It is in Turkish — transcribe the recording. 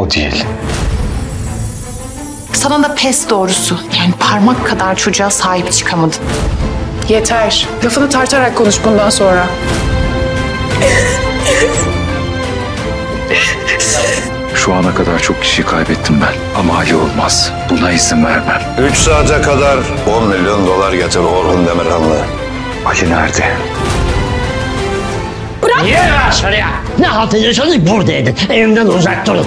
O değil. Sana da pes doğrusu. Yani parmak kadar çocuğa sahip çıkamadın. Yeter. Lafını tartarak konuş bundan sonra. Şu ana kadar çok kişiyi kaybettim ben. Ama Ali olmaz. Buna izin vermem. 3 saate kadar 10 milyon dolar getir Orhun Demirhanlı. Ali nerede? Niye var ya? Ne halt ediyorsanız burada edin. Evimden uzak durun.